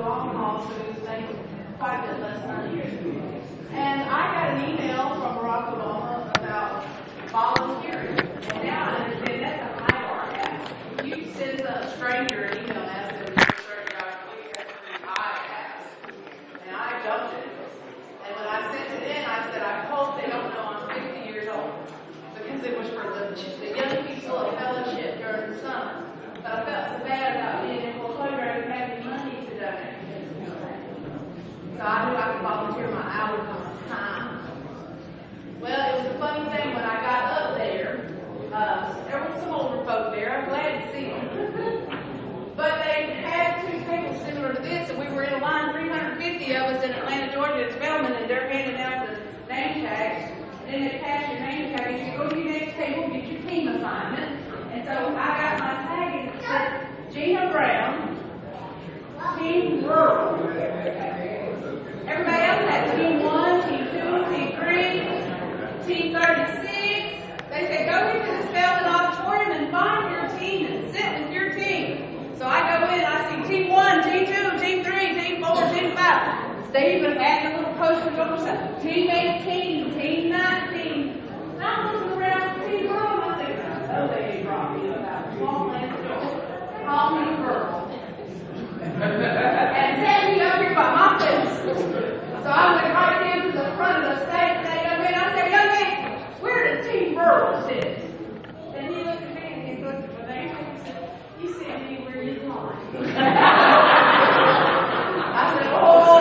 long haul, was making quite a less money. And I got an email from Barack Obama about volunteering. And now I understand that's a high bar. You send a stranger an email asking them to thirty dollars a week, that's a pretty high ask. And I jumped it. And when I sent it in, I said, I hope they don't know I'm fifty years old. Because it was for the, the young people of fellowship during the summer. But I felt so bad about being in foreclosure, I didn't have any money to donate. So I knew I could volunteer my hours on time. Well, it was a funny thing when I got up there. Uh, there were some older folk there. I'm glad to see them. but they had two tables similar to this, and we were in a line, 350 of us in Atlanta, Georgia, at Spelman, and they're handing out the name tags. And then they pass your name tag, and you go to your next table, get your team assignment. And so I got my tag, and it said Jeana Brown, Team Rural. Everybody else had team one, team two, team three, team thirty-six. They said, go into the Spelman Auditorium and find your team and sit with your team. So I go in, I see team one, team two, team three, team four, team five. They even had the little posters over saying, team eighteen, team nineteen. And I'm looking around, team girl, and I think, oh, they ain't brought me about small land. Call me girl. and set me up here by myself. So I went right down to the front of the stage and that young man, I said, young man, where does Team Rural sit? And he looked at me and he looked at my name and he said, you sit anywhere you like. I said, oh,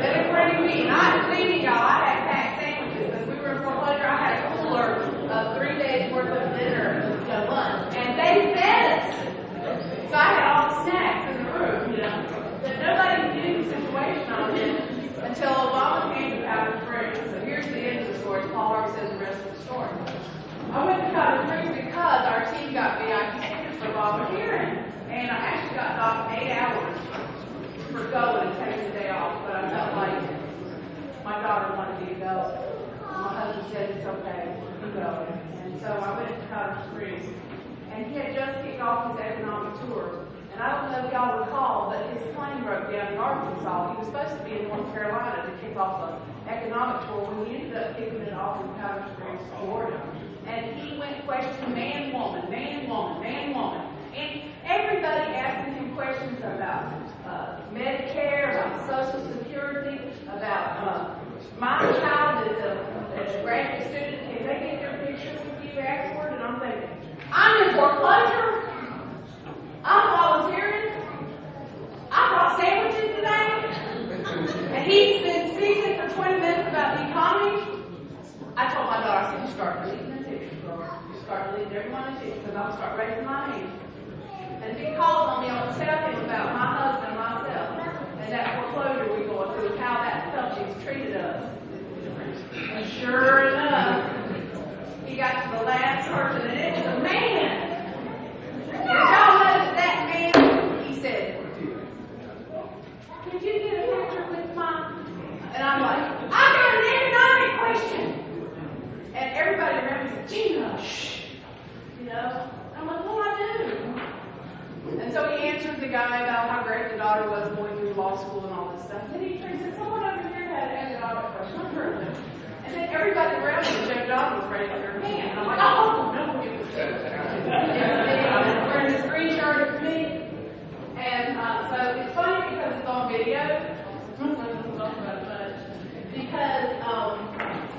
that'll bring me. And I believe y'all, I had packed sandwiches because we were in foreclosure. I had a cooler of three days worth of dinner, you know, lunch, and they fed us. So I had all the snacks in the room, you know. But nobody knew the situation I was in until Obama came to Powder Springs. So here's the end of the story. Paul Harvey says the rest of the story. I went to Powder Springs because our team got VIP tickets for volunteering. And I actually got off eight hours for going and taking the day off. But I felt like my daughter wanted me to go. My husband said it's okay, you go. And so I went to Powder Springs and he had just kicked off his economic tour. And I don't know if y'all recall, but his plane broke down in Arkansas. He was supposed to be in North Carolina to kick off an economic tour when he ended up kicking it off in Powder Springs, Florida. And he went woman, man, woman, man, woman. And everybody asking him questions about uh, Medicare, about Social Security, about uh, my child is a, a graduate student. Can they get their pictures with you afterward? And I'm thinking, I'm in foreclosure. I'm volunteering. I brought sandwiches today. And he's been speaking for 20 minutes about the economy. I told my daughter, I said, you start deleting the tickets, girl. You start deleting every one of the tickets, because I'll start raising my hand. And he calls on me, I'll tell him about my husband and myself, and that foreclosure we go through, and how that company's treated us. And sure enough, he got to the last person, and it was a man. And y'all know that that man, he said, could you get a picture with my, and I'm like, I got an economic question. And everybody around me said, Jeana, shh, you know. I'm like, well, I do. And so he answered the guy about how great the daughter was going through law school and all this stuff. And then he turned and someone over here had an economic question. And then everybody around me, Jeff John was raising their hand. And I'm like, oh, no, it was wearing this green shirt for me. And uh, so it's funny because it's on video. Because um,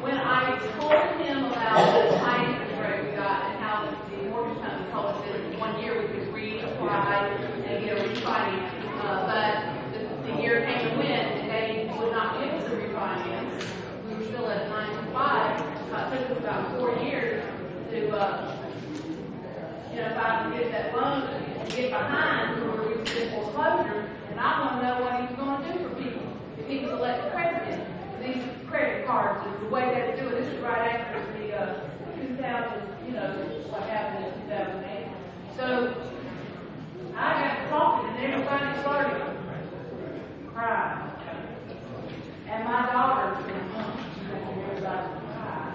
when I told him about the interest rate we got and how the, mortgage company told us that one year we could reapply and get a refinance, uh, but the, the year came and went and they would not give us a refinance. We were still at nine to five, so it took us about four years to, uh, you know, finally get that loan and get behind the way they do it. this is right after the uh, 2000, you know, what happened in 2008. So I got talking and everybody started crying. And my daughter said, and everybody cried.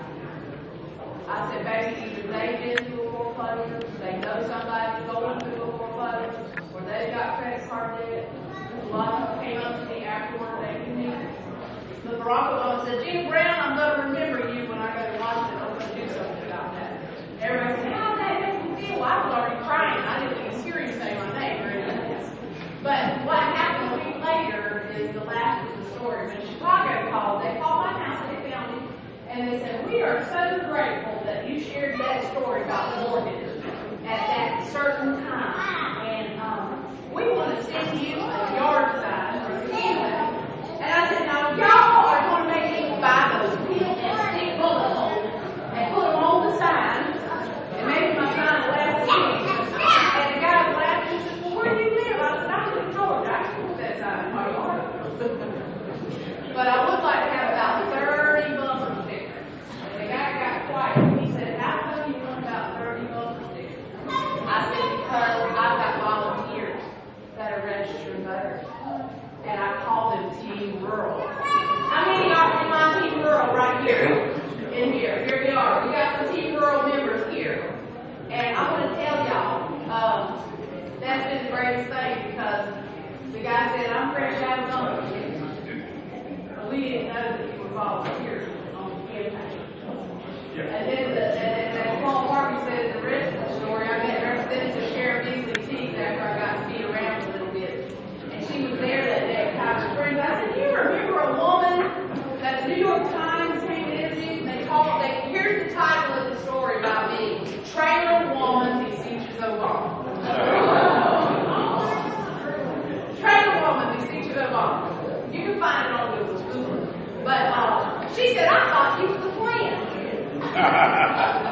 I said, baby, either they've been through a foreclosure, they know somebody going through a foreclosure, or they got credit card debt. A lot of them came up to me afterward, thanking me. But Barack Obama said, Jim Brown, अंदर उनके Ha ha ha ha.